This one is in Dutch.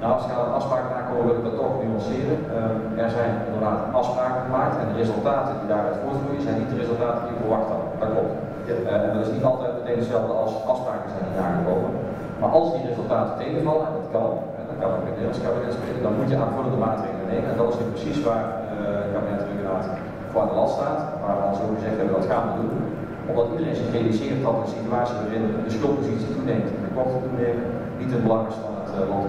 Nou, als je aan afspraken nakomen, wil ik dat toch nuanceren. Uh, er zijn inderdaad afspraken gemaakt en de resultaten die daaruit voortvloeien zijn niet de resultaten die ik verwacht had. Dat klopt. Ja. Eh, dat is niet altijd meteen hetzelfde als afspraken zijn die nagekomen. Maar als die resultaten tegenvallen, en dat kan, en dat kan ook in het Nederlands kabinet spelen, dan moet je aanvullende maatregelen nemen. En dat is nu precies waar uh, het kabinet inderdaad voor aan de last staat, waar we al zo gezegd hebben dat gaan we doen. Omdat iedereen zich realiseert dat een situatie waarin de schuldpositie toeneemt en de korte toenemen niet in belang is van het uh, land